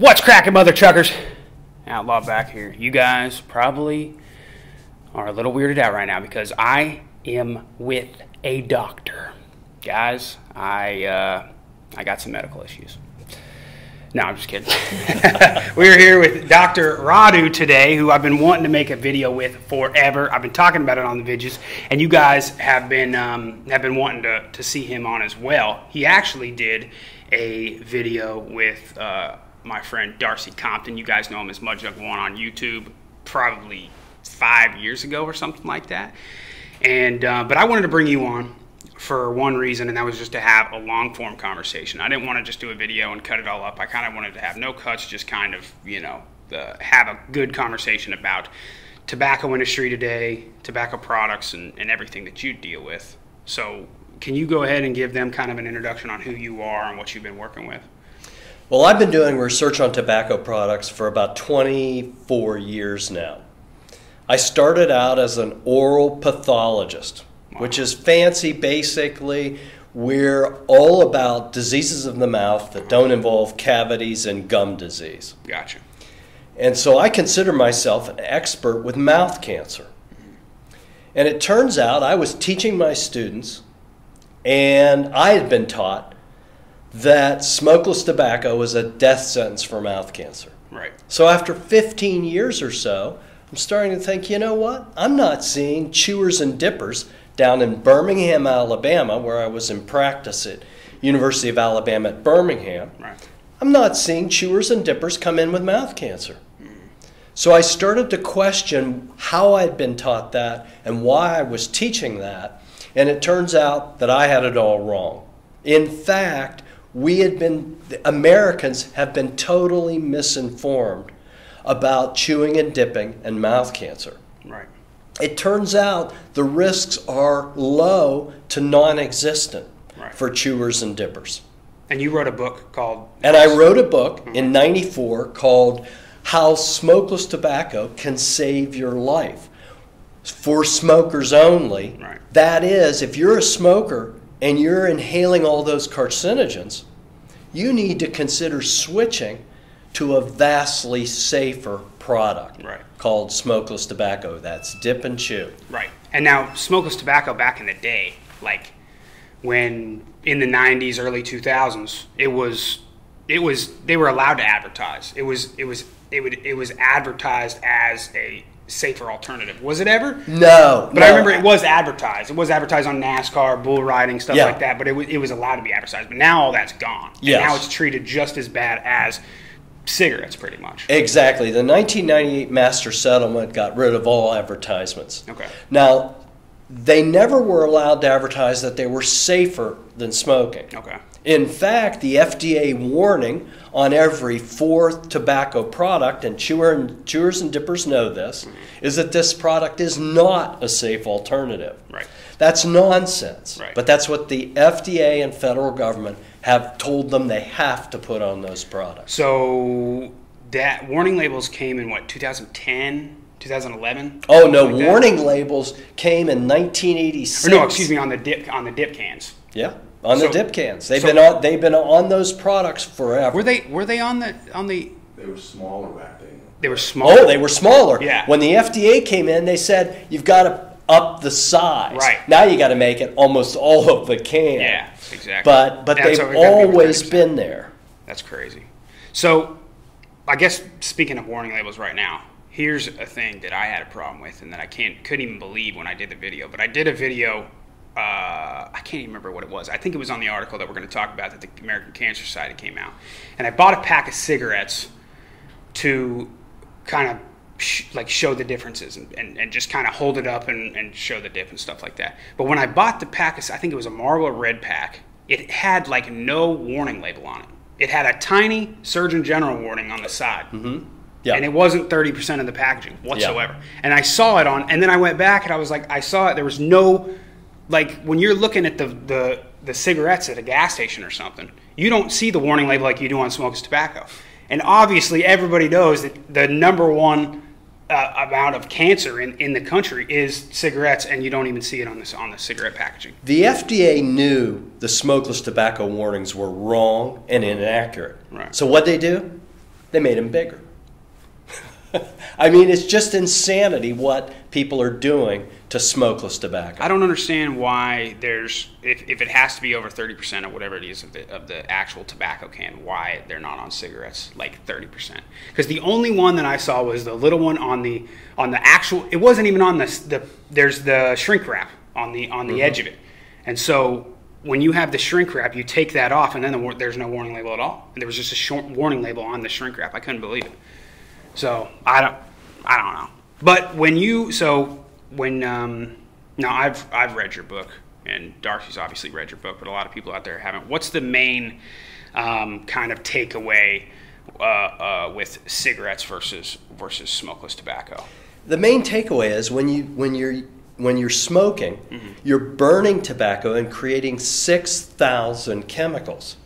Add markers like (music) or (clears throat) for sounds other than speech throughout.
What's cracking, mother truckers? Outlaw back here. You guys probably are a little weirded out right now because I am with a doctor. Guys, I uh, I got some medical issues. No, I'm just kidding. (laughs) We're here with Dr. Rodu today, who I've been wanting to make a video with forever. I've been talking about it on the videos, and you guys have been um, have been wanting to, to see him on as well. He actually did a video with uh, my friend Darcy Compton. You guys know him as Mudjug One on YouTube, probably five years ago or something like that. And uh, but I wanted to bring you on for one reason, and that was just to have a long form conversation. I didn't want to just do a video and cut it all up. I kind of wanted to have no cuts, just kind of, you know, uh, have a good conversation about tobacco industry today, tobacco products, and, and everything that you deal with. So, can you go ahead and give them kind of an introduction on who you are and what you've been working with? Well, I've been doing research on tobacco products for about 24 years now. I started out as an oral pathologist which is fancy basically. We're all about diseases of the mouth that don't involve cavities and gum disease. Gotcha. And so I consider myself an expert with mouth cancer. And it turns out I was teaching my students, and I had been taught that smokeless tobacco was a death sentence for mouth cancer. Right. So after 15 years or so, I'm starting to think, you know what? I'm not seeing chewers and dippers down in Birmingham, Alabama, where I was in practice at University of Alabama at Birmingham. Right. I'm not seeing chewers and dippers come in with mouth cancer. So I started to question how I'd been taught that and why I was teaching that, and it turns out that I had it all wrong. In fact, we had been Americans have been totally misinformed about chewing and dipping and mouth cancer. Right it turns out the risks are low to non existent right. for chewers and dippers. And you wrote a book called. And I wrote a book mm-hmm. in 94 called How Smokeless Tobacco Can Save Your Life for smokers only. Right. That is, if you're a smoker and you're inhaling all those carcinogens, you need to consider switching to a vastly safer product right. called smokeless tobacco. That's dip and chew. Right. And now smokeless tobacco back in the day, like when in the 90s, early 2000s, it was it was they were allowed to advertise. It was it was it would it was advertised as a safer alternative. Was it ever? No. But no. I remember it was advertised. It was advertised on NASCAR, bull riding, stuff yeah. like that. But it was, it was allowed to be advertised. But now all that's gone. Yes. And now it's treated just as bad as cigarettes, pretty much. Exactly. The 1998 master settlement got rid of all advertisements. Okay. Now, they never were allowed to advertise that they were safer than smoking. Okay. In fact, the FDA warning on every fourth tobacco product, and, chewer and chewers and dippers know this, mm-hmm. is that this product is not a safe alternative. Right. That's nonsense. Right. But that's what the FDA and federal government have told them they have to put on those products. So that warning labels came in what 2010 2011 oh no like warning labels came in 1986 or no excuse me on the dip on the dip cans yeah on so, the dip cans they've so, been on they've been on those products forever were they were they on the on the they were smaller back then they were smaller oh they were smaller yeah when the fda came in they said you've got to up the size right now you got to make it almost all of the can yeah exactly. But but That's they've always be been there. That's crazy. So, I guess speaking of warning labels right now, here's a thing that I had a problem with, and that I can't couldn't even believe when I did the video. But I did a video. Uh, I can't even remember what it was. I think it was on the article that we're going to talk about that the American Cancer Society came out, and I bought a pack of cigarettes to kind of sh- like show the differences and, and, and just kind of hold it up and, and show the dip and stuff like that. But when I bought the pack, I think it was a Marlboro Red pack, it had like no warning label on it. It had a tiny Surgeon General warning on the side. Mm-hmm. Yeah. And it wasn't 30% of the packaging whatsoever. Yeah. And I saw it on, and then I went back and I was like, I saw it. There was no, like, when you're looking at the, the, the cigarettes at a gas station or something, you don't see the warning label like you do on smokeless tobacco. And obviously, everybody knows that the number one uh, amount of cancer in, in the country is cigarettes, and you don't even see it on this on the cigarette packaging. The FDA knew the smokeless tobacco warnings were wrong and inaccurate. Right. So what they do? They made them bigger. (laughs) I mean, it's just insanity what people are doing to smokeless tobacco. I don't understand why there's if, if it has to be over thirty percent or whatever it is of the of the actual tobacco can, why they're not on cigarettes like thirty percent? Because the only one that I saw was the little one on the on the actual. It wasn't even on the the. There's the shrink wrap on the on the Mm-hmm. edge of it, and so when you have the shrink wrap, you take that off, and then the, war- there's no warning label at all. And there was just a short warning label on the shrink wrap. I couldn't believe it. So I don't, I don't know. But when you, so when, um, now I've I've read your book, and Darcy's obviously read your book, but a lot of people out there haven't. What's the main um, kind of takeaway uh, uh, with cigarettes versus versus smokeless tobacco? The main takeaway is when you when you're when you're smoking, Mm-hmm. you're burning tobacco and creating six thousand chemicals.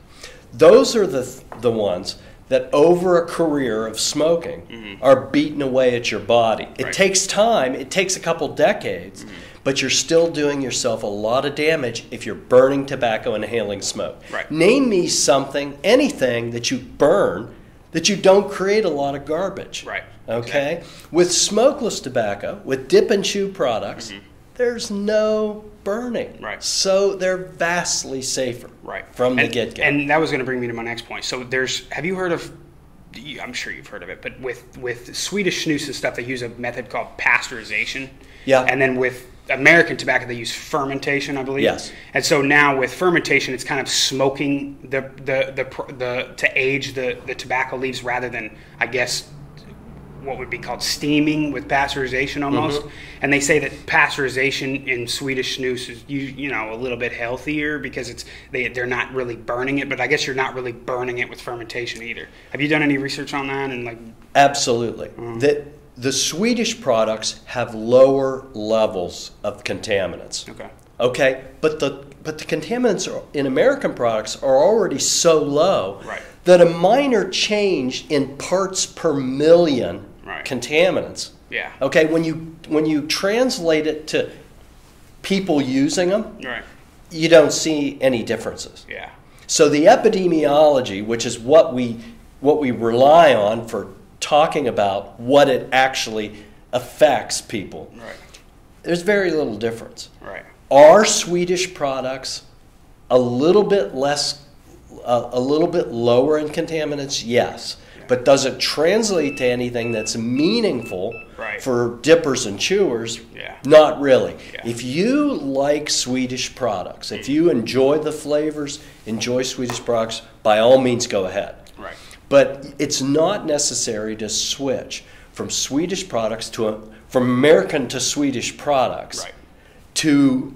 Those are the the ones that over a career of smoking are beating away at your body. It Mm-hmm. Right. takes time. It takes a couple decades. But you're still doing yourself a lot of damage if you're burning tobacco and inhaling smoke. Right. Name me something, anything that you burn that you don't create a lot of garbage. Right. Okay? With smokeless tobacco, with dip and chew products, there's no burning. Right. So they're vastly safer. Right. From the and, get go. And that was going to bring me to my next point. So there's, have you heard of? I'm sure you've heard of it, but with with Swedish snus and stuff, they use a method called pasteurization. Yeah. And then with American tobacco, they use fermentation, I believe. Yes. And so now with fermentation, it's kind of smoking the the the, pr- the to age the the tobacco leaves rather than I guess what would be called steaming with pasteurization almost. And they say that pasteurization in Swedish snus is you, you know a little bit healthier because it's they they're not really burning it, but I guess you're not really burning it with fermentation either. Have you done any research on that and like Absolutely. Mm-hmm. The, the Swedish products have lower levels of contaminants. okay. Okay, but the but the contaminants in American products are already so low Right. that a minor change in parts per million Right. contaminants. Yeah. Okay, when you when you translate it to people using them, Right. you don't see any differences. Yeah. So the epidemiology, which is what we what we rely on for talking about what it actually affects people, Right. there's very little difference. Right. Are Swedish products a little bit less, uh, a little bit lower in contaminants? Yes. But does it translate to anything that's meaningful Right. for dippers and chewers? Yeah. Not really. Yeah. If you like Swedish products, if you enjoy the flavors, enjoy Swedish products, by all means go ahead. Right. But it's not necessary to switch from Swedish products to from American to Swedish products Right. to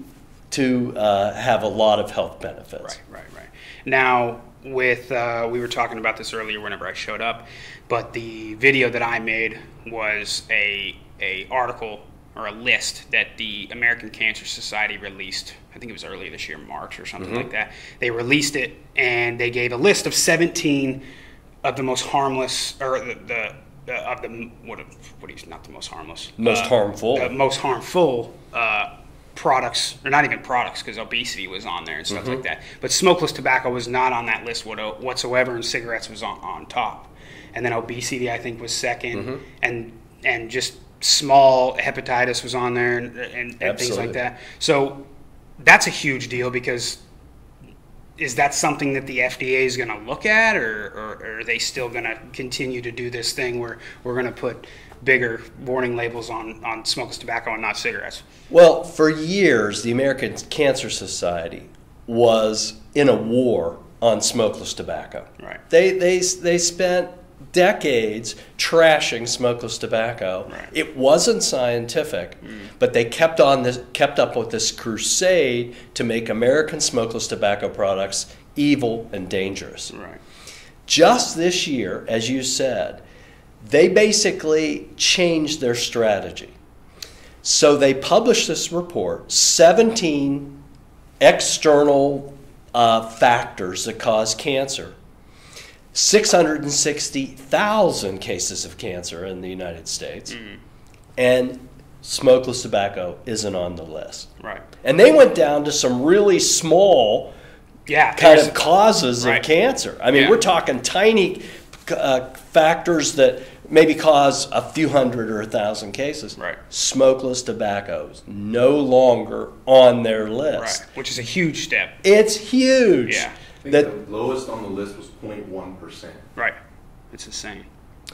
to uh, have a lot of health benefits. Right, right, right. Now, with uh, we were talking about this earlier whenever I showed up, but the video that I made was a a article or a list that the American Cancer Society released. I think it was earlier this year, March or something like that. They released it and they gave a list of 17 of the most harmless or the. the uh, of the what what is not the most harmless Most uh, harmful. the most harmful uh, products, or not even products, because obesity was on there and stuff Mm-hmm. like that. But smokeless tobacco was not on that list what- whatsoever, and cigarettes was on, on top. And then obesity, I think, was 2nd Mm-hmm. and and just small hepatitis was on there, and, and, and things like that. So that's a huge deal because is that something that the FDA is going to look at, or, or, or are they still going to continue to do this thing where we're going to put bigger warning labels on, on smokeless tobacco and not cigarettes? Well, for years, the American Cancer Society was in a war on smokeless tobacco. Right. They they they spent decades trashing smokeless tobacco. Right. It wasn't scientific, mm. but they kept on this kept up with this crusade to make American smokeless tobacco products evil and dangerous. Right. Just this year, as you said, they basically changed their strategy. So they published this report 17 external uh, factors that cause cancer, 660,000 cases of cancer in the United States, and smokeless tobacco isn't on the list. Right. And they went down to some really small Yeah. kind of causes Right. of cancer. I mean, Yeah. we're talking tiny uh, factors that maybe cause a few hundred or a thousand cases. Right. Smokeless tobacco is no longer on their list. Right. Which is a huge step. It's huge. Yeah. I think That the lowest on the list was 0.1%. Right. It's insane.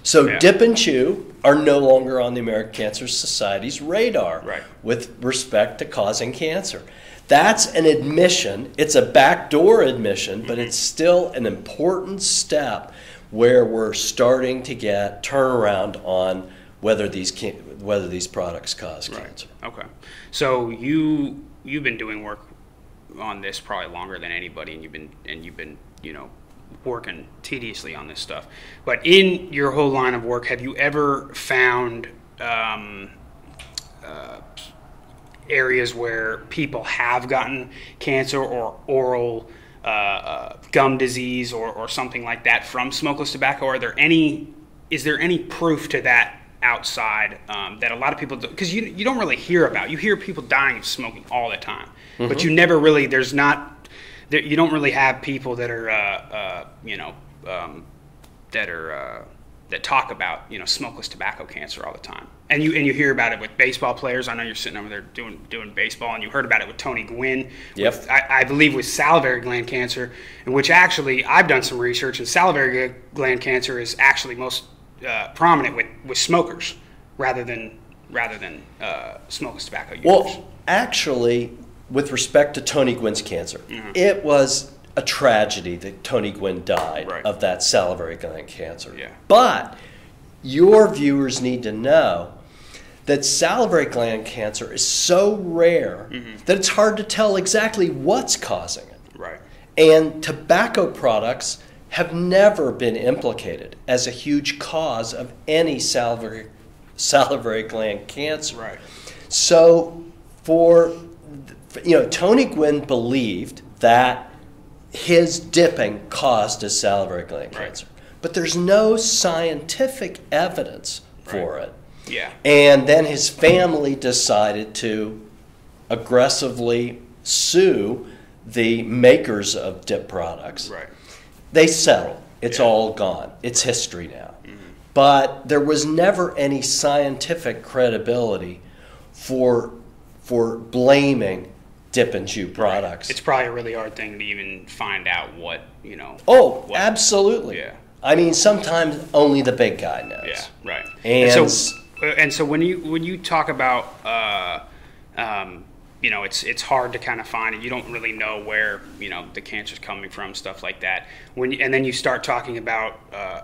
So Yeah. dip and chew are no longer on the American Cancer Society's radar Right. with respect to causing cancer. That's an admission. It's a backdoor admission, but Mm-hmm. it's still an important step where we're starting to get turnaround on whether these can, whether these products cause cancer. Okay. So you you've been doing work on this probably longer than anybody, and you've been and you've been you know working tediously on this stuff. But in your whole line of work, have you ever found um, uh, areas where people have gotten cancer or oral uh, uh, gum disease or, or something like that from smokeless tobacco? Are there any? Is there any proof to that outside um, that a lot of people? Because you you don't really hear about. You hear people dying of smoking all the time, but you never really. There's not. There, you don't really have people that are uh, uh, you know um, that are uh, that talk about you know smokeless tobacco cancer all the time, and you and you hear about it with baseball players. I know you're sitting over there doing doing baseball, and you heard about it with Tony Gwynn. Yep. With, I, I believe with salivary gland cancer, in which actually I've done some research, and salivary gland cancer is actually most uh, prominent with, with smokers rather than rather than uh, smokeless tobacco users. Well, actually, with respect to Tony Gwynn's cancer, it was a tragedy that Tony Gwynn died Right. of that salivary gland cancer. Yeah. But your viewers need to know that salivary gland cancer is so rare mm-hmm. that it's hard to tell exactly what's causing it. right. And tobacco products have never been implicated as a huge cause of any salivary, salivary gland cancer. Right. So, for you know, Tony Gwynn believed that his dipping caused his salivary gland Right. cancer, but there's no scientific evidence for it. Yeah. And then his family decided to aggressively sue the makers of dip products. Right. They settled. It's Yeah. all gone. It's history now. Mm-hmm. But there was never any scientific credibility for for blaming dip and chew products. It's probably a really hard thing to even find out what you know. oh, what- absolutely. Yeah. I mean, sometimes only the big guy knows. Yeah, right. And so, uh, and so when you when you talk about, uh, um, you know, it's it's hard to kind of find it. You don't really know where you know the cancer's coming from, stuff like that. When and then you start talking about. Uh,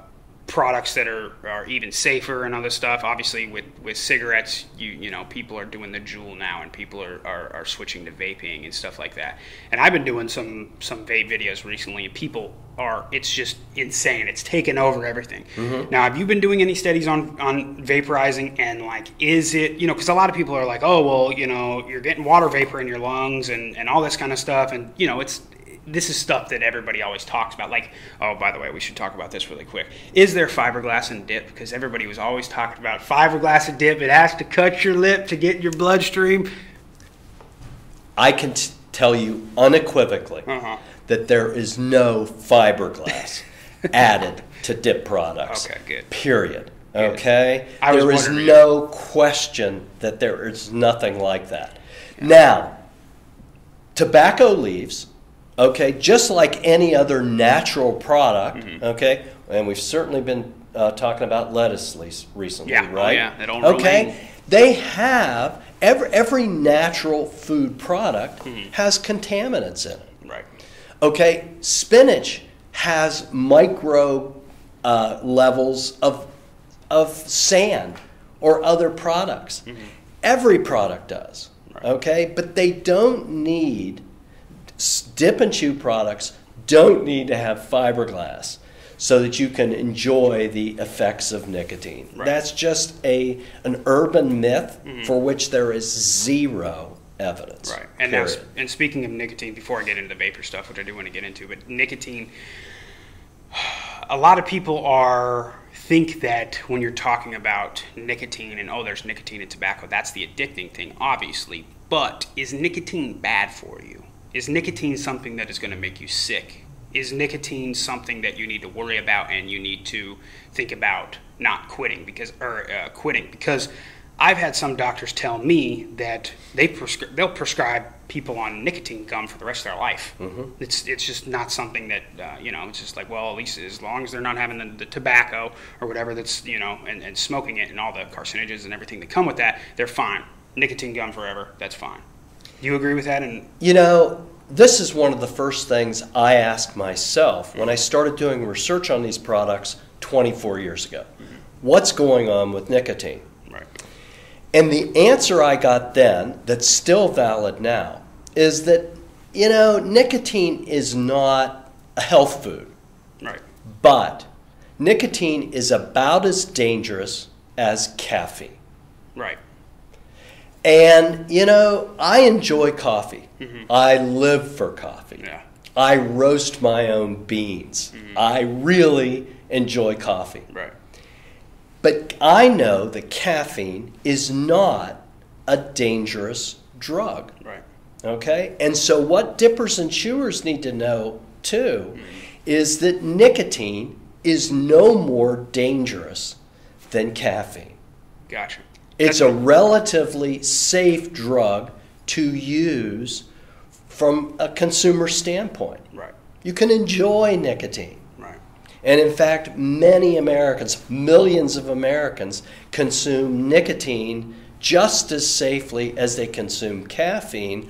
products that are, are even safer and other stuff. Obviously with, with cigarettes you you know people are doing the Juul now and people are, are, are switching to vaping and stuff like that. And i've been doing some some vape videos recently and people are it's just insane. It's taken over everything. Mm-hmm. Now have you been doing any studies on on vaporizing and like is it you know because a lot of people are like oh well you know you're getting water vapor in your lungs and and all this kind of stuff. And you know it's this is stuff that everybody always talks about. Like, oh, by the way, we should talk about this really quick. Is there fiberglass in dip? Because everybody was always talking about fiberglass in dip. It has to cut your lip to get your bloodstream. I can t- tell you unequivocally Uh-huh. that there is no fiberglass (laughs) added to dip products. Okay, good. Period. Okay? I There is no question that there is nothing like that. Now, tobacco leaves, okay, just like any other natural product, Mm-hmm. okay, and we've certainly been uh, talking about lettuce recently, Yeah, oh, right? yeah, that old okay, they have every every natural food product Mm-hmm. has contaminants in it. Right. Okay, spinach has micro uh, levels of of sand or other products. Every product does. Okay, but they don't need dip and chew products. Don't need to have fiberglass so that you can enjoy the effects of nicotine. Right. That's just a an urban myth mm-hmm. for which there is zero evidence. Right. And now, and speaking of nicotine, before I get into the vapor stuff, which I do want to get into, but nicotine, a lot of people are think that when you're talking about nicotine and oh, there's nicotine in tobacco, that's the addicting thing, obviously. But is nicotine bad for you? Is nicotine something that is going to make you sick? is nicotine something that you need to worry about and you need to think about not quitting because or uh, quitting because I've had some doctors tell me that they prescri- they'll prescribe people on nicotine gum for the rest of their life. Mm-hmm. It's it's just not something that uh, you know. It's just like well, at least as long as they're not having the, the tobacco or whatever that's you know and, and smoking it and all the carcinogens and everything that come with that, they're fine. Nicotine gum forever, that's fine. Do you agree with that? And You know, this is one of the first things I asked myself when I started doing research on these products 24 years ago. What's going on with nicotine? right, And the answer I got then, that's still valid now, is that, you know, nicotine is not a health food, right, but nicotine is about as dangerous as caffeine. right, And, you know, I enjoy coffee. Mm-hmm. I live for coffee. yeah, I roast my own beans. Mm-hmm. I really enjoy coffee. right, But I know that caffeine is not a dangerous drug. right, Okay? And so, what dippers and chewers need to know too mm-hmm. is that nicotine is no more dangerous than caffeine. gotcha. It's a relatively safe drug to use from a consumer standpoint. right, You can enjoy nicotine. right, And in fact, many Americans, millions of Americans, consume nicotine just as safely as they consume caffeine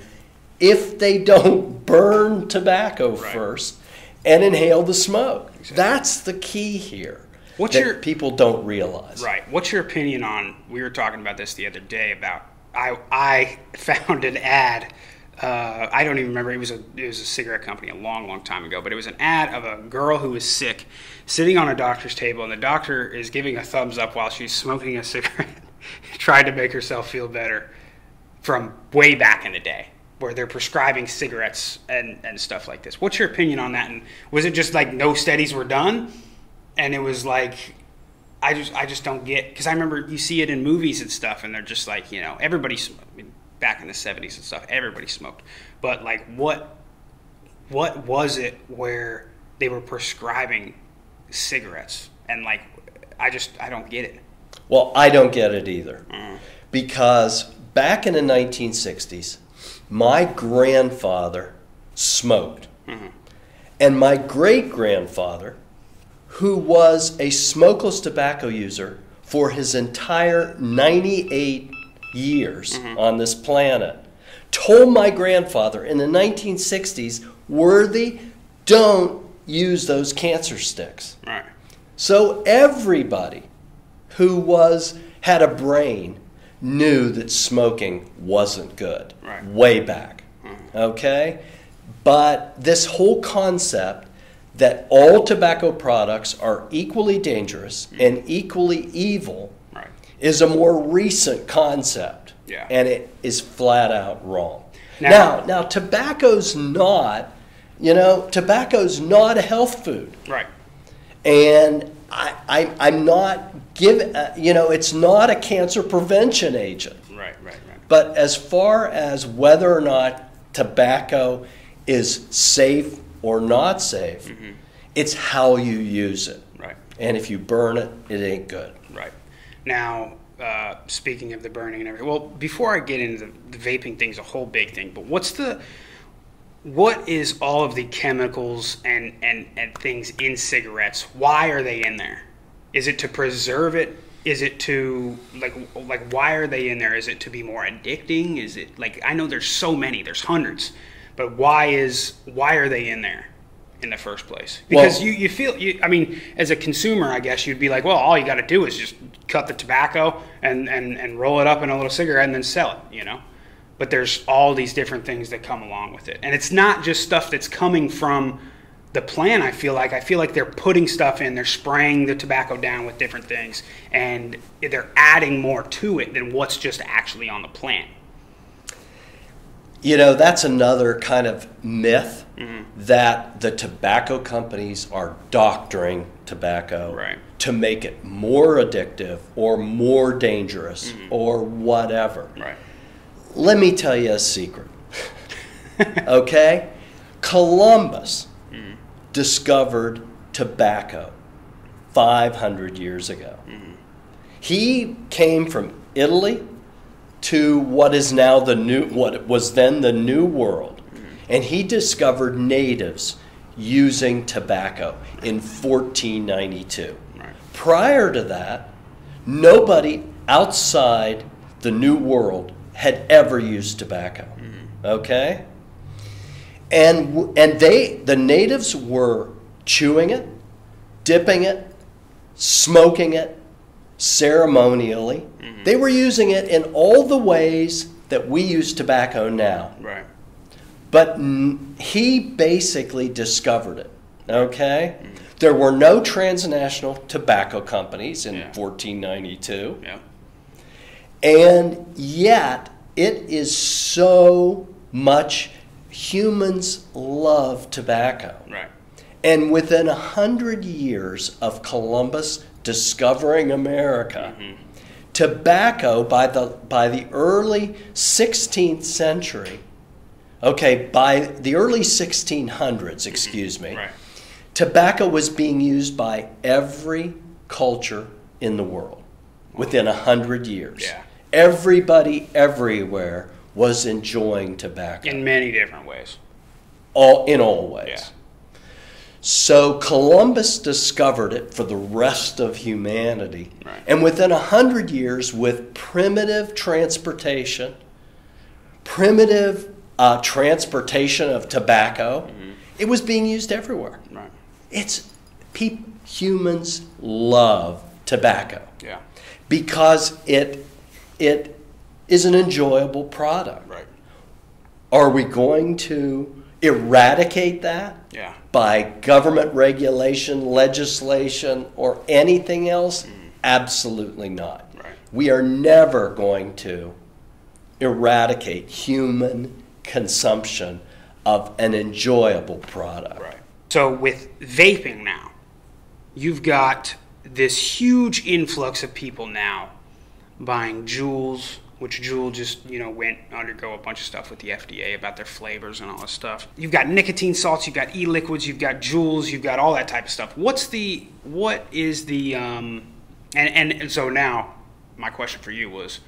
if they don't (laughs) burn tobacco Right. first and inhale the smoke. That's the key here. What's that your- people don't realize? right. What's your opinion on? We were talking about this the other day about I I (laughs) found an ad. Uh, I don't even remember. It was a it was a cigarette company a long, long time ago. But it was an ad of a girl who was sick, sitting on a doctor's table, and the doctor is giving a thumbs up while she's smoking a (laughs) cigarette, trying to make herself feel better. From way back in the day, where they're prescribing cigarettes and and stuff like this. What's your opinion on that? And was it just like no studies were done, and it was like I just I just don't get because I remember you see it in movies and stuff, and they're just like you know everybody I mean, back in the seventies and stuff, everybody smoked, but like what what was it where they were prescribing cigarettes and like I just I don't get it. Well, I don't get it either. Mm. Because back in the 1960s, my grandfather smoked. Mm-hmm. And my great grandfather, who was a smokeless tobacco user for his entire 98 years mm-hmm. on this planet, told my grandfather in the 1960s, Worthy, don't use those cancer sticks. Right. So everybody who was had a brain knew that smoking wasn't good Right. way back. Mm-hmm. Okay? But this whole concept that all tobacco products are equally dangerous and equally evil Right. is a more recent concept. Yeah. And it is flat out wrong. Now- now, now tobacco's not, you know, tobacco's not a health food Right. and I, I, I'm not giving, uh, you know, it's not a cancer prevention agent. Right. Right. Right. But as far as whether or not tobacco is safe or not safe, it's how you use it. Right. And if you burn it, it ain't good. Right. Now, uh, speaking of the burning and everything, well, before I get into the, the vaping thing, is a whole big thing. But what's the what is all of the chemicals and, and, and things in cigarettes? Why are they in there? Is it to preserve it? Is it to like like why are they in there? Is it to be more addicting? Is it like I know there's so many, there's hundreds, but why is why are they in there in the first place? Because Well- you you feel you, I mean as a consumer I guess you'd be like well all you got to do is just cut the tobacco and, and and roll it up in a little cigarette and then sell it you know? But there's all these different things that come along with it. And it's not just stuff that's coming from the plant I feel like. I feel like they're putting stuff in they're spraying the tobacco down with different things and they're adding more to it than what's just actually on the plant You know, that's another kind of myth mm-hmm. that the tobacco companies are doctoring tobacco Right. to make it more addictive or more dangerous mm-hmm. or whatever. right Let me tell you a secret. (laughs) okay? Columbus mm-hmm. discovered tobacco 500 years ago. He came from Italy to what is now the new, what was then the New World, mm-hmm. and he discovered natives using tobacco in 1492. Right. Prior to that, nobody outside the New World had ever used tobacco. Mm-hmm. Okay? And, and they, the natives were chewing it, dipping it, smoking it ceremonially. Mm-hmm. They were using it in all the ways that we use tobacco now. Right. But n- he basically discovered it. Okay? Mm-hmm. There were no transnational tobacco companies in Yeah. 1492. Yeah. And yet, it is so much humans love tobacco. Right. And within a hundred years of Columbus discovering America, mm-hmm. tobacco by the by the early 16th century, okay, by the early 1600s, mm-hmm. excuse me, Right. tobacco was being used by every culture in the world within a hundred years. Yeah. Everybody everywhere was enjoying tobacco In many different ways. all in all ways. Yeah. So Columbus discovered it for the rest of humanity. Right. And within a hundred years, with primitive transportation, primitive uh, transportation of tobacco, it was being used everywhere. Right. It's peop humans love tobacco Yeah. because it it is an enjoyable product. Right. Are we going to eradicate that? Yeah. By government regulation, legislation, or anything else? Hmm. Absolutely not. Right. We are never going to eradicate human consumption of an enjoyable product. Right. So with vaping now, you've got this huge influx of people now buying Juuls, which Juul just you know went undergo a bunch of stuff with the FDA about their flavors and all this stuff. You've got nicotine salts, you've got e-liquids, you've got Juuls, you've got all that type of stuff. What's the what is the um, and, and and so now my question for you was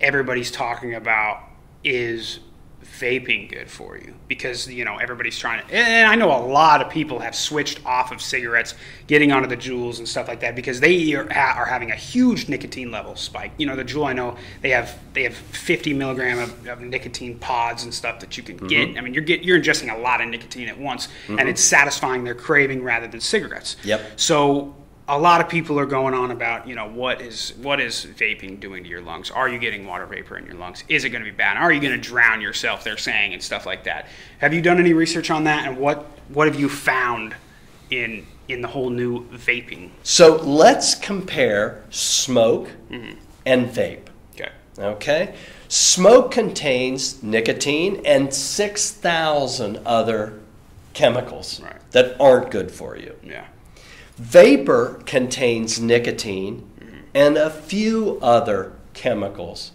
everybody's talking about is vaping good for you. Because you know everybody's trying to and i know a lot of people have switched off of cigarettes getting onto the Juuls and stuff like that because they are, are having a huge nicotine level spike. You know the Juul i know they have they have 50 milligram of, of nicotine pods and stuff that you can get. Mm-hmm. I mean you're get, you're ingesting a lot of nicotine at once and mm-hmm. it's satisfying their craving rather than cigarettes. Yep. so a lot of people are going on about you know what is what is vaping doing to your lungs are you getting water vapor in your lungs is it going to be bad are you going to drown yourself they're saying and stuff like that have you done any research on that and what what have you found in in the whole new vaping So let's compare smoke mm-hmm. and vape. okay Okay? Smoke contains nicotine and 6,000 other chemicals Right. that aren't good for you. yeah Vapor contains nicotine and a few other chemicals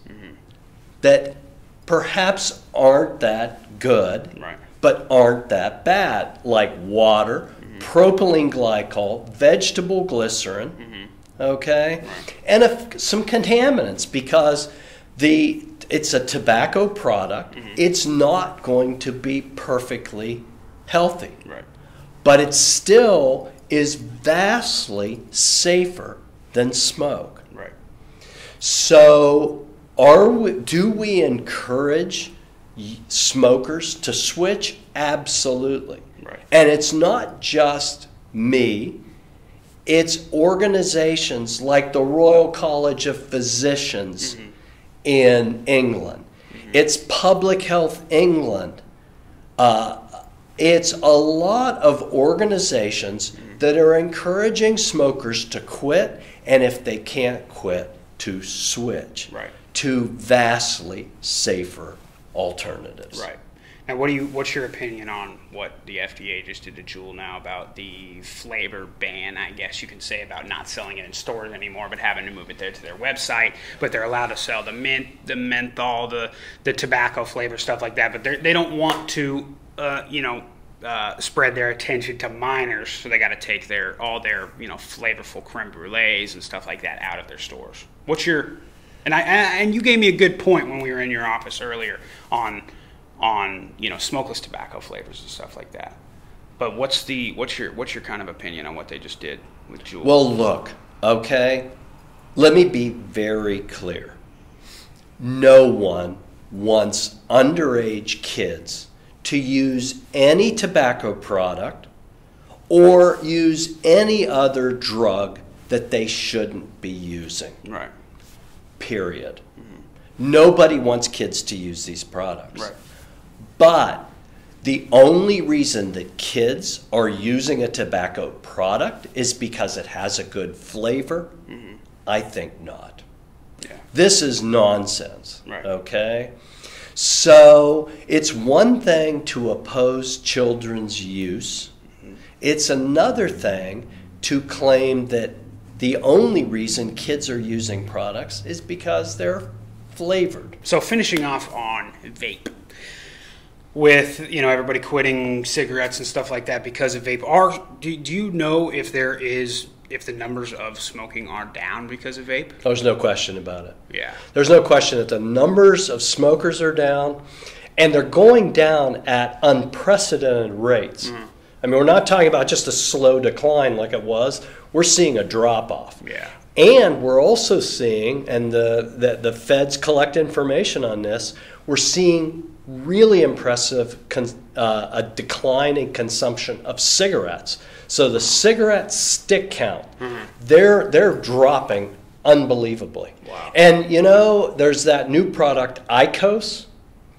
that perhaps aren't that good, Right. but aren't that bad, like water, propylene glycol, vegetable glycerin, okay, and a, some contaminants because the it's a tobacco product. It's not going to be perfectly healthy right but it's still is vastly safer than smoke. right So, are we, do we encourage smokers to switch? Absolutely. Right. And it's not just me. It's organizations like the Royal College of Physicians mm-hmm. in England. Mm-hmm. It's Public Health England. Uh, it's a lot of organizations mm-hmm. That are encouraging smokers to quit, and if they can't quit, to switch Right. to vastly safer alternatives. right now what do you what's your opinion on what the fda just did to Juul now about the flavor ban i guess you can say about not selling it in stores anymore but having to move it there to their website but they're allowed to sell the mint the menthol the the tobacco flavor stuff like that but they don't want to uh, you know uh, spread their attention to minors, so they got to take their all their you know flavorful creme brulees and stuff like that out of their stores. What's your and I and you gave me a good point when we were in your office earlier on on you know smokeless tobacco flavors and stuff like that. But what's the what's your what's your kind of opinion on what they just did with Juul? Well, look, okay, let me be very clear. No one wants underage kids to use any tobacco product or use any other drug that they shouldn't be using. right, Period. Nobody wants kids to use these products. right, But the only reason that kids are using a tobacco product is because it has a good flavor? Mm-hmm. I think not. yeah, This is nonsense. Right. Okay? So it's one thing to oppose children's use, it's another thing to claim that the only reason kids are using products is because they're flavored. So finishing off on vape, with you know everybody quitting cigarettes and stuff like that because of vape. Are do, do you know if there is if the numbers of smoking are down because of vape? There's no question about it. Yeah, There's no question that the numbers of smokers are down, and they're going down at unprecedented rates. Mm-hmm. I mean, we're not talking about just a slow decline like it was. We're seeing a drop off. yeah, And we're also seeing, and the, the, the feds collect information on this, we're seeing really impressive con, uh, a decline in consumption of cigarettes. So the cigarette stick count, they're, they're dropping unbelievably. Wow. And you know, there's that new product, IQOS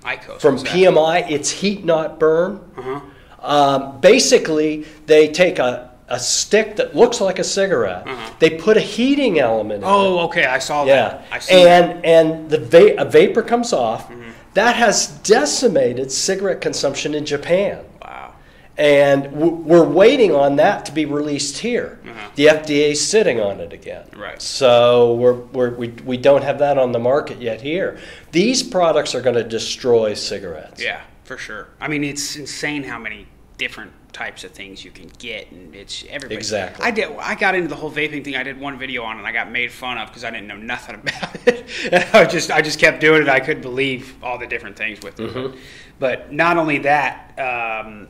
IQOS from that? PMI. It's heat not burn. Uh-huh. Um, basically, they take a, a stick that looks like a cigarette. They put a heating element in it. Oh, okay, I saw Yeah, that. I see that. and and the va- a vapor comes off. That has decimated cigarette consumption in Japan, Wow. and w- we're waiting on that to be released here. Uh-huh. The FDA is sitting on it again. Right. So we're, we're, we we don't have that on the market yet here. These products are going to destroy cigarettes. Yeah, for sure. I mean, it's insane how many different types of things you can get, and it's everybody. Exactly. I did. I got into the whole vaping thing. I did one video on it, and I got made fun of because I didn't know nothing (laughs) about it. I just, I just kept doing it. I couldn't believe all the different things with it. But, but not only that, um,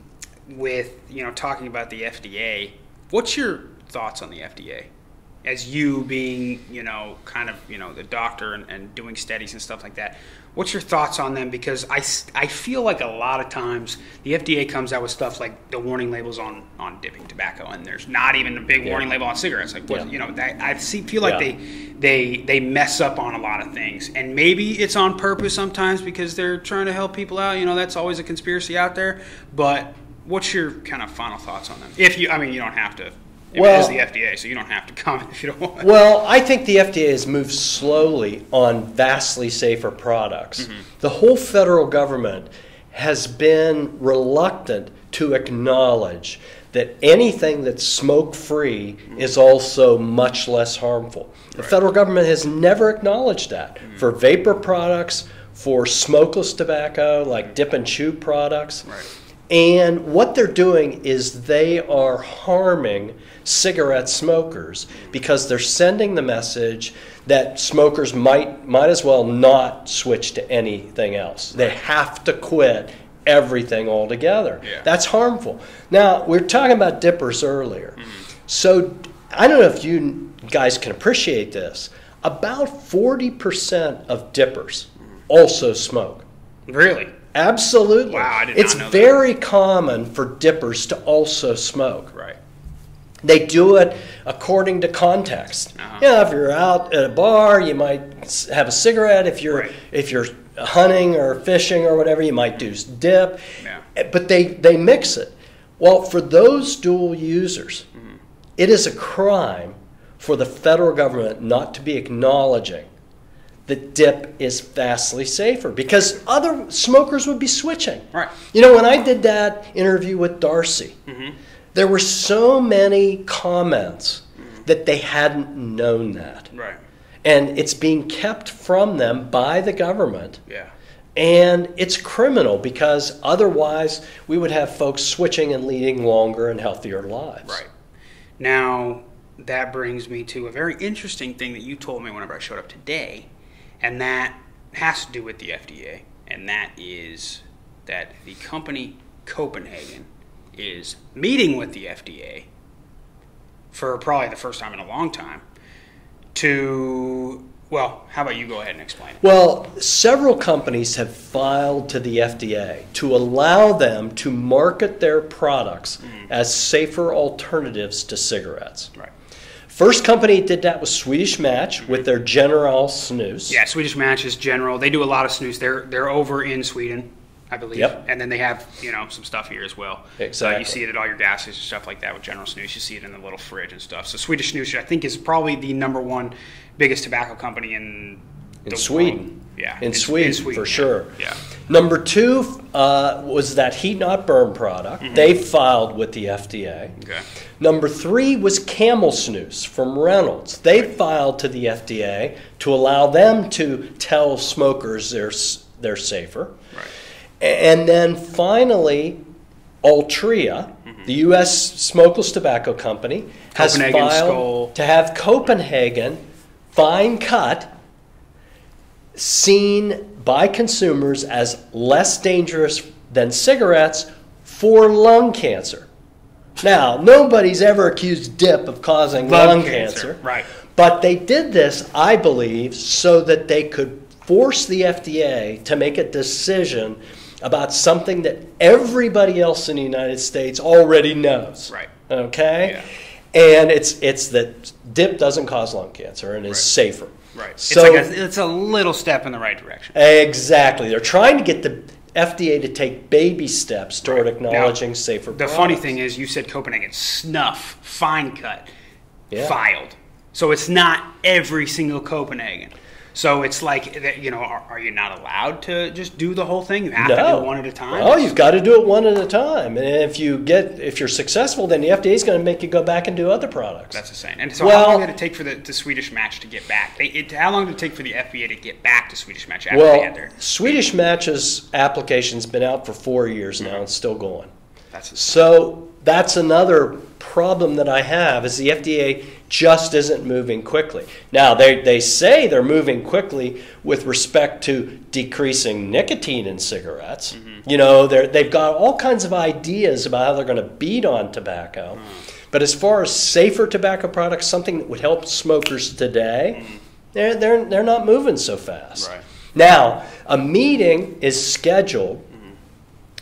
with you know talking about the FDA, what's your thoughts on the FDA? As you being, you know, kind of, you know, the doctor and, and doing studies and stuff like that, what's your thoughts on them? Because I, I feel like a lot of times the FDA comes out with stuff like the warning labels on, on dipping tobacco, and there's not even a big Yeah. warning label on cigarettes. Like, what, Yeah. you know, that, I see, feel like Yeah. they they they mess up on a lot of things, and maybe it's on purpose sometimes because they're trying to help people out. You know, that's always a conspiracy out there. But what's your kind of final thoughts on them? If you, I mean, you don't have to. If it Well- is the FDA, so you don't have to (laughs) comment if you don't want. Well, I think the FDA has moved slowly on vastly safer products. Mm-hmm. The whole federal government has been reluctant to acknowledge that anything that's smoke free mm-hmm. is also much less harmful. The federal government has never acknowledged that mm-hmm. for vapor products, for smokeless tobacco like dip and chew products. Right. And what they're doing is they are harming cigarette smokers because they're sending the message that smokers might might as well not switch to anything else. They have to quit everything altogether. Yeah. That's harmful. Now, we are talking about dippers earlier. Mm-hmm. So I don't know if you guys can appreciate this. About 40% of dippers mm-hmm. also smoke. Really? Absolutely. Wow, I did it's not know that. very common for dippers to also smoke. Right. They do it according to context. Uh-huh. You know, if you're out at a bar, you might have a cigarette. If you're Right. if you're hunting or fishing or whatever, you might do dip. Yeah. Eh, But they they mix it. Well, for those dual users, Mm-hmm. it is a crime for the federal government not to be acknowledging that dip is vastly safer because other smokers would be switching. Right. You know, when I did that interview with Darcy, Mm-hmm. There were so many comments that they hadn't known that. Right. And it's being kept from them by the government Yeah. And it's criminal because otherwise we would have folks switching and leading longer and healthier lives. Right. Now, that brings me to a very interesting thing that you told me whenever I showed up today, and that has to do with the FDA, and that is that the company Copenhagen is meeting with the FDA for probably the first time in a long time to well, how about you go ahead and explain it? Well, several companies have filed to the FDA to allow them to market their products mm. as safer alternatives to cigarettes. Right. First company did that was Swedish Match with their General snus. Yeah, Swedish Match is General. They do a lot of snus. They're they're over in Sweden. I believe. Yep. And then they have, you know, some stuff here as well. Exactly. Uh, you see it at all your gas stations and stuff like that with General Snus. You see it in the little fridge and stuff. So Swedish Snus, I think, is probably the number one biggest tobacco company in in Sweden. World. Yeah. In, Sweden, in Sweden, for yeah. sure. Yeah. Number two uh, was that heat not burn product. Mm-hmm. They filed with the FDA. Okay. Number three was Camel Snus from Reynolds. They right. filed to the FDA to allow them to tell smokers they're they're safer. And then finally, Altria, mm-hmm. the U.S. smokeless tobacco company, has filed Skoal. to have Copenhagen fine cut seen by consumers as less dangerous than cigarettes for lung cancer. Now, nobody's ever accused dip of causing lung, lung cancer, cancer, right? But they did this, I believe, so that they could force the FDA to make a decision about something that everybody else in the United States already knows. Right. Okay? Yeah. And it's it's that dip doesn't cause lung cancer and is right. safer. Right. So it's, like a, it's a little step in the right direction. Exactly. They're trying to get the FDA to take baby steps toward right. acknowledging now, safer. The products. funny thing is, you said Copenhagen snuff, fine cut, yeah. filed. So it's not every single Copenhagen. So it's like, you know, are, are, you not allowed to just do the whole thing? You have no. to do one at a time. Oh, you've got to do it one at a time. And if you get, if you're successful, then the FDA is going to make you go back and do other products. That's insane. And so, well, how long did it take for the, the Swedish Match to get back? They, it, how long did it take for the FDA to get back to Swedish Match after well, they had their Swedish Match's application's been out for four years now. Mm-hmm. It's still going. That's insane. so. That's another problem that I have is the FDA just isn't moving quickly. Now, they, they say they're moving quickly with respect to decreasing nicotine in cigarettes. Mm-hmm. You know, they've got all kinds of ideas about how they're going to beat on tobacco. Mm. But as far as safer tobacco products, something that would help smokers today, mm. they're, they're, they're not moving so fast. Right. Now, a meeting is scheduled mm-hmm.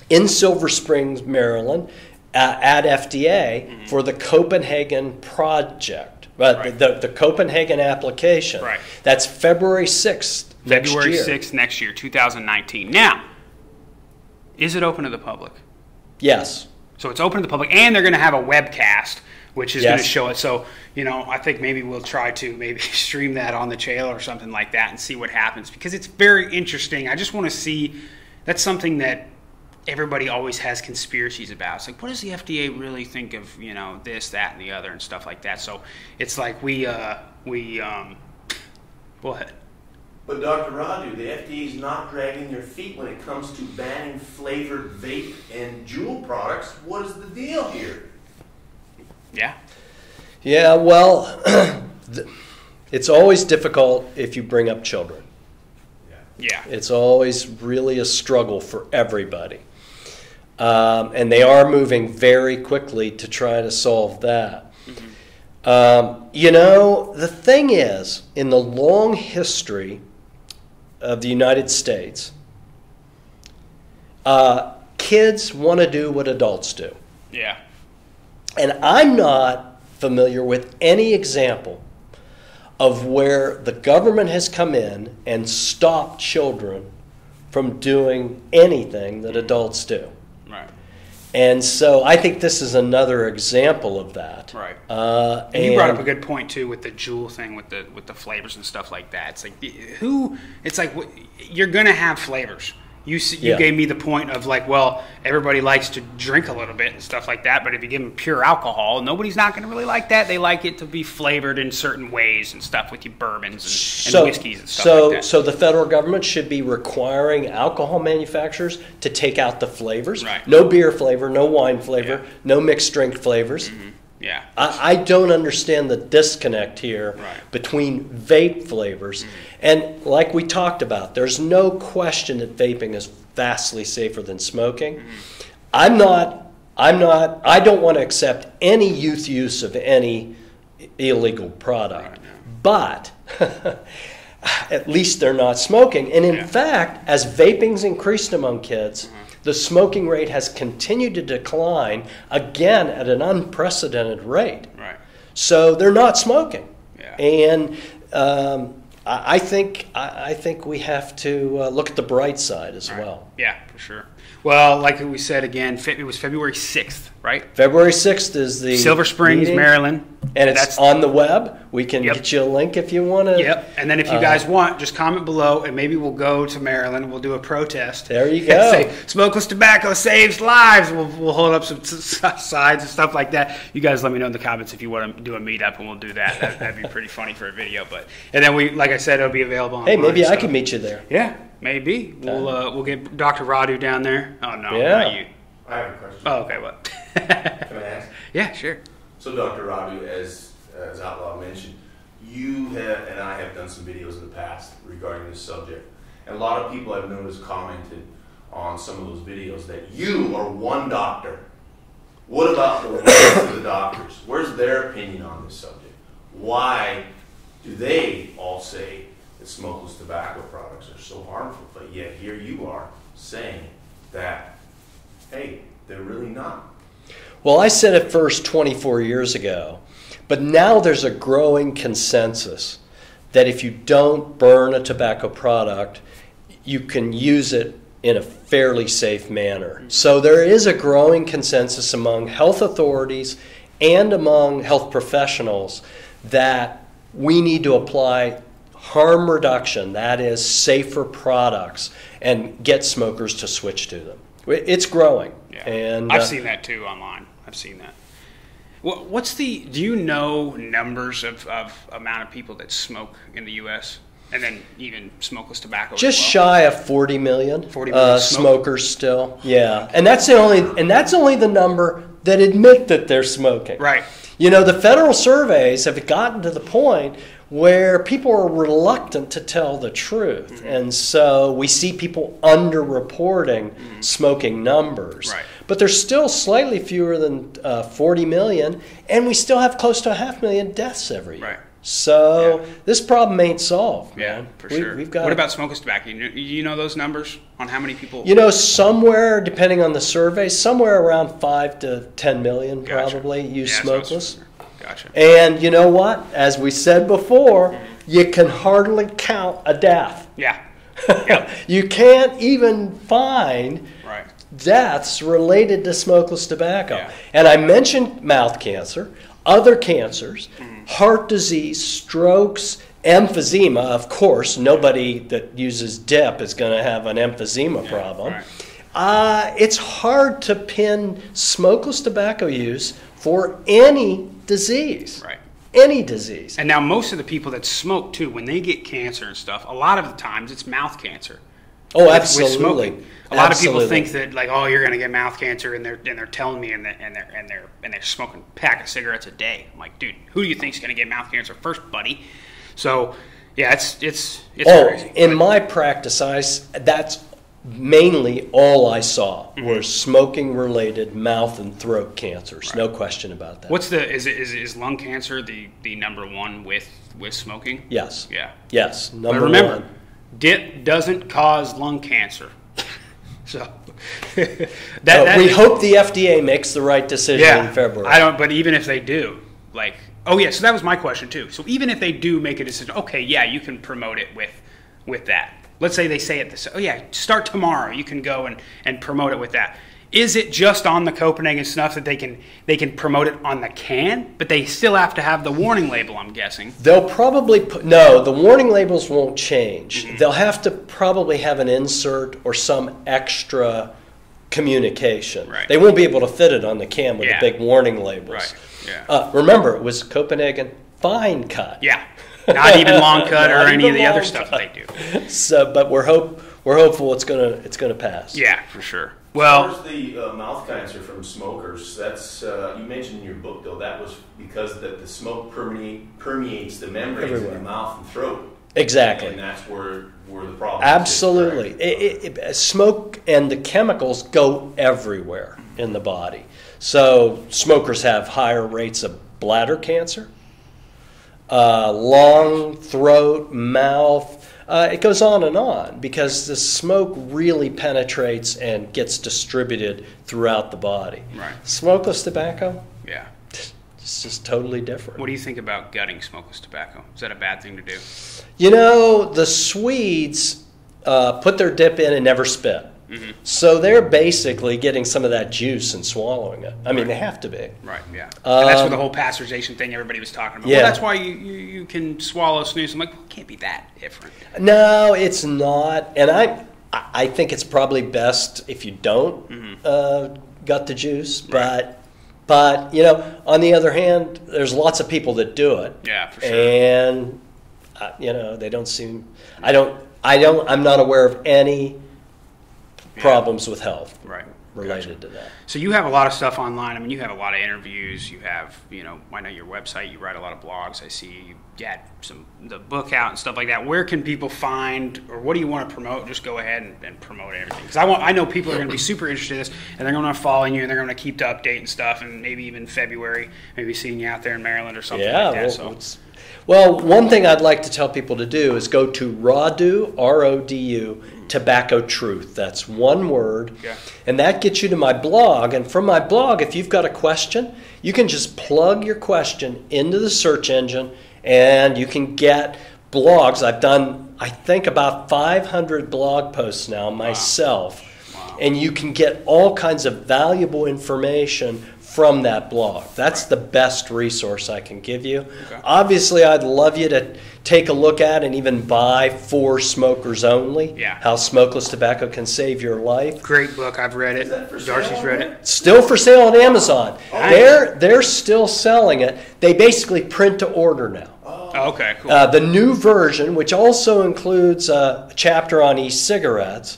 in Silver Springs, Maryland, at FDA mm-hmm. for the Copenhagen project but right. the, the Copenhagen application. Right. That's February 6th. February 6th next year, 2019. Now, is it open to the public? Yes. So it's open to the public, and they're going to have a webcast, which is yes. going to show it. So, you know, I think maybe we'll try to maybe (laughs) stream that on the channel or something like that and see what happens because it's very interesting. I just want to see that's something that everybody always has conspiracies about. It's like, what does the FDA really think of you know this, that, and the other, and stuff like that. So it's like we uh, we um, go ahead. But Dr. Rodu, the FDA is not dragging their feet when it comes to banning flavored vape and Juul products. What is the deal here? Yeah. Yeah. Well, (clears throat) it's always difficult if you bring up children. Yeah. yeah. It's always really a struggle for everybody. Um, and they are moving very quickly to try to solve that. Mm-hmm. Um, you know, the thing is, in the long history of the United States, uh, kids want to do what adults do. Yeah. And I'm not familiar with any example of where the government has come in and stopped children from doing anything that adults do. And so I think this is another example of that. Right. Uh, and, and you brought up a good point too with the Juul thing, with the with the flavors and stuff like that. It's like who? It's like you're gonna have flavors. You you Yeah. gave me the point of like, well, everybody likes to drink a little bit and stuff like that, but if you give them pure alcohol, nobody's not going to really like that. They like it to be flavored in certain ways and stuff with your bourbons and, and whiskeys and stuff so, like that. so the federal government should be requiring alcohol manufacturers to take out the flavors. Right. No beer flavor, no wine flavor, Yeah. Mm-hmm. no mixed drink flavors. Yeah, I, I don't understand the disconnect here Right. Mm-hmm. between vape flavors. And like we talked about, there's no question that vaping is vastly safer than smoking. Mm-hmm. I'm not. I'm not. I don't want to accept any youth use of any illegal product, but. (laughs) At least they're not smoking. And in Yeah. fact, as vaping's increased among kids, the smoking rate has continued to decline again at an unprecedented rate. right. So they're not smoking. Yeah. And um, I, I think I, I think we have to uh, look at the bright side as Right. well. Yeah, for sure. Well, like we said again, it was February sixth, right? February sixth is the Silver Springs, meeting, Maryland, and it's That's on the web. We can Yep. get you a link if you want to. Yep. And then if you Uh, guys want, just comment below, and maybe we'll go to Maryland. and We'll do a protest. There you go. Say smokeless tobacco saves lives. We'll, we'll hold up some (laughs) signs and stuff like that. You guys let me know in the comments if you want to do a meetup, and we'll do that. that that'd be pretty funny for a video. But and then we, like I said, it'll be available. Hey, maybe I so- can meet you there. Yeah, maybe we'll uh, we'll get Dr. Rodu down there. Oh no, Yeah. not you. I have a question. Oh, okay. What? Can I ask? (laughs) yeah, sure. So, Dr. Rodu, as, as Outlaw mentioned, you have, and I have done some videos in the past regarding this subject. And a lot of people I've noticed commented on some of those videos that you are one doctor. What about the rest of the doctors? Where's their opinion on this subject? Why do they all say that smokeless tobacco products are so harmful, but yet here you are saying that, hey, they're really not? Well, I said it first 24 years ago, but now there's a growing consensus that if you don't burn a tobacco product, you can use it in a fairly safe manner. So there is a growing consensus among health authorities and among health professionals that we need to apply harm reduction, that is, safer products, and get smokers to switch to them. It's growing. Yeah, And I've uh, seen that too online. I've seen that. What's the? Do you know numbers of, of amount of people that smoke in the U.S. and then even smokeless tobacco? just well? shy of 40 million, 40 uh, million smokers still. Yeah, and that's the only and that's only the number that admit that they're smoking. Right. You know, the federal surveys have gotten to the point where people are reluctant to tell the truth, Mm-hmm. and so we see people underreporting smoking numbers. Mm-hmm. Right. But there's still slightly fewer than uh, 40 million, and we still have close to a half million deaths every year. Right. So Yeah. this problem ain't solved. Yeah, man. for We- sure. We've got what about smokeless tobacco? You know, you know those numbers on how many people? You know, somewhere, depending on the survey, somewhere around five to ten million Gotcha. probably use Yeah, so smokeless. Gotcha. And you know what? As we said before, you can hardly count a death. Yeah. (laughs) Yep. you can't even find right. deaths related to smokeless tobacco. Yeah. And I mentioned mouth cancer, other cancers, Mm-hmm. heart disease, strokes, emphysema. Of course, nobody that uses dip is going to have an emphysema problem. right. Uh, it's hard to pin smokeless tobacco use for any disease. Right. Any disease. And now most of the people that smoke too, when they get cancer and stuff, a lot of the times it's mouth cancer. Oh, with- absolutely. With smoking. A lot of people think that like, oh, you're gonna get mouth cancer, and they're and they're telling me, and they're and they're and they're and they're smoking a pack of cigarettes a day. I'm like, dude, who do you think's gonna get mouth cancer first, buddy? So, yeah, it's it's it's Oh, crazy. in But- my practice, I that's mainly all I saw Mm-hmm. were smoking related mouth and throat cancers. No question about that. what's the is it is, is lung cancer the the number one with with smoking? yes. Yeah. Yes. But Number remember, one. dip doesn't cause lung cancer. (laughs) so (laughs) that, that- we hope the FDA makes the right decision in February. I don't. But even if they do, like, oh yeah. So that was my question too. So even if they do make a decision, okay, yeah, you can promote it with with that. Let's say they say it this. Oh yeah, start tomorrow. You can go and and promote it with that. is it just on the Copenhagen snuff that they can they can promote it on the can, but they still have to have the warning label? I'm guessing. They'll probably put, no, the warning labels won't change. They'll have to probably have an insert or some extra communication. Right. They won't be able to fit it on the can with Yeah. the big warning labels. Right, yeah. Uh, remember, it was Copenhagen fine cut. Yeah, not even (laughs) long cut or any of the other long stuff cut. they do. So, but we're hope we're hopeful it's gonna it's gonna pass. Yeah, for sure. As Well, far as the uh, mouth cancer from smokers, that's uh, you mentioned in your book, though. That was because that the smoke permeate, permeates the membranes in the mouth and throat, Exactly. and that's where where the problem. Absolutely. correct? It, it, it- smoke and the chemicals go everywhere in the body. So smokers have higher rates of bladder cancer, uh, lung, throat, mouth. Uh, it goes on and on because the smoke really penetrates and gets distributed throughout the body. Right. Smokeless tobacco, yeah. (laughs) it's just totally different. What do you think about gutting smokeless tobacco? Is that a bad thing to do? You know, the Swedes uh, put their dip in and never spit. Mm-hmm. So they're basically getting some of that juice and swallowing it. I mean, they have to be. Right. Yeah. and that's where Um, the whole pasteurization thing everybody was talking about. Yeah. Well, that's why you, you, you can swallow snus. I'm like, well, it can't be that different. No, it's not. And I, I I think it's probably best if you don't uh, gut the juice. Mm-hmm. Right. But, but you know, on the other hand, there's lots of people that do it. Yeah, for sure. And uh, you know, they don't seem. I don't. I don't. I'm not aware of any problems with health Right. related to that. So you have a lot of stuff online. I mean, you have a lot of interviews. You have, you know, I know your website. You write a lot of blogs. I see you got some the book out and stuff like that. Where can people find, or what do you want to promote? Just go ahead and, and promote everything. Because I want, I know people are going to be super interested in this, and they're going to follow you, and they're going to keep to update and stuff, and maybe even February, maybe seeing you out there in Maryland or something Yeah. like that. well, so well, one thing I'd like to tell people to do is go to Rodu, R O D U, Tobacco Truth. That's one word. Yeah. And that gets you to my blog. And from my blog, if you've got a question, you can just plug your question into the search engine and you can get blogs. I've done, I think, about 500 blog posts now myself. And you can get all kinds of valuable information from that blog. That's the best resource I can give you. Okay. Obviously, I'd love you to take a look at and even buy for smokers only. Yeah. How smokeless tobacco can save your life. great book. I've read it. Darcy's read it. Still for sale on Amazon. Nice. They're they're still selling it. They basically print to order now. Oh, okay, cool. Uh, the new version, which also includes a chapter on e-cigarettes,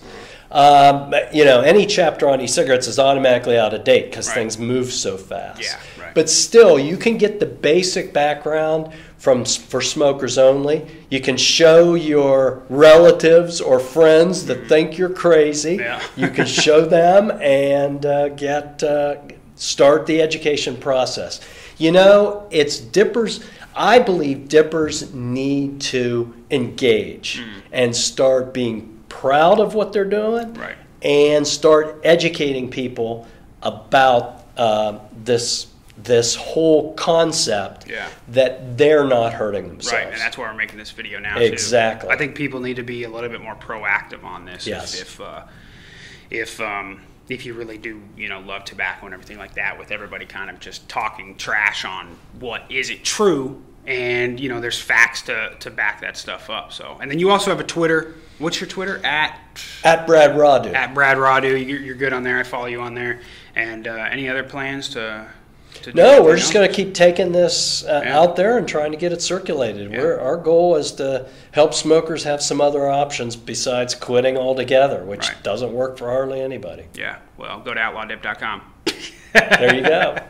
um, you know, any chapter on e-cigarettes is automatically out of date because Right. things move so fast. Yeah, right. But still, you can get the basic background from for smokers only. You can show your relatives or friends that think you're crazy. Yeah. (laughs) You can show them and uh, get uh, start the education process. You know, it's dippers. I believe dippers need to engage Mm. and start being proud of what they're doing Right. and start educating people about uh, this this whole concept Yeah. that they're not hurting themselves. Right, and that's why we're making this video now. Exactly. Too. I think people need to be a little bit more proactive on this. Yes. If if, uh, if um, if you really do, you know, love tobacco and everything like that, with everybody kind of just talking trash on what is it true, and you know, there's facts to to back that stuff up. So, and then you also have a Twitter. What's your Twitter at? At Brad Rodu. At Brad Rodu. You're, you're good on there. I follow you on there. And uh, any other plans to? to do No, we're just going to keep taking this uh, Yeah. out there and trying to get it circulated. Yeah. We're, our goal is to help smokers have some other options besides quitting altogether, which Right. doesn't work for hardly anybody. Yeah. Well, go to outlawdip.com. There you go. (laughs)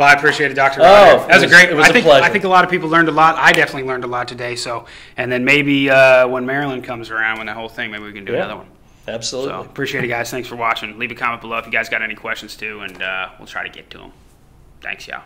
Well, I appreciate it, Doctor. Oh, that was, it a great. it was I a think pleasure. I think a lot of people learned a lot. I definitely learned a lot today. So, and then maybe uh, when Maryland comes around, when the whole thing, maybe we can do Yeah. another one. Absolutely. So, appreciate it, guys. Thanks for watching. Leave a comment below if you guys got any questions too, and uh, we'll try to get to them. Thanks, y'all.